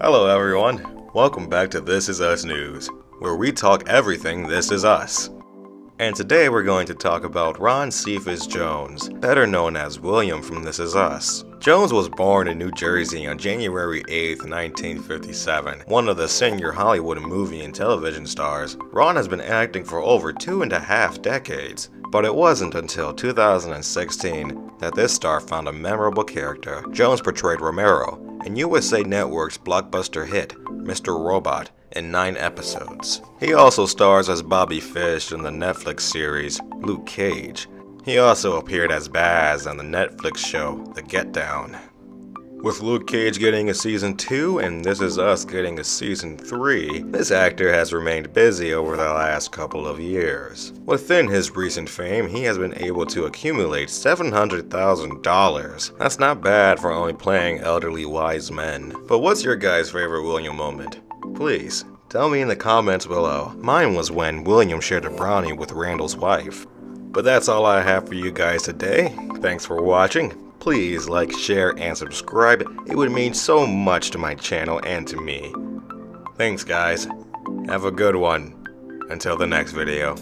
Hello, everyone. Welcome back to This Is Us News, where we talk everything This Is Us. And today we're going to talk about Ron Cephas Jones, better known as William from This Is Us. Jones was born in New Jersey on January 8, 1957, one of the senior Hollywood movie and television stars. Ron has been acting for over two and a half decades, but it wasn't until 2016 that this star found a memorable character. Jones portrayed Romero in USA Network's blockbuster hit, Mr. Robot, in nine episodes. He also stars as Bobby Fish in the Netflix series Luke Cage. He also appeared as Baz on the Netflix show The Get Down. With Luke Cage getting a season 2 and This Is Us getting a season 3, this actor has remained busy over the last couple of years. Within his recent fame, he has been able to accumulate $700,000. That's not bad for only playing elderly wise men. But what's your guys' favorite William moment? Please, tell me in the comments below. Mine was when William shared a brownie with Randall's wife. But that's all I have for you guys today. Thanks for watching. Please like, share, and subscribe. It would mean so much to my channel and to me. Thanks guys. Have a good one. Until the next video.